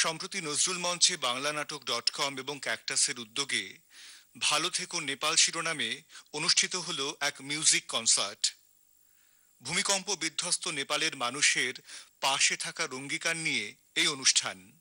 সম্প্রতি নজরুল মঞ্চে বাংলা নাটক ডট কম এবং ক্যাকটাসের উদ্যোগে ভালো থেকো নেপাল শিরোনামে অনুষ্ঠিত হল এক মিউজিক কনসার্ট। ভূমিকম্প বিধ্বস্ত নেপালের মানুষের পাশে থাকার অঙ্গীকার নিয়ে এই অনুষ্ঠান।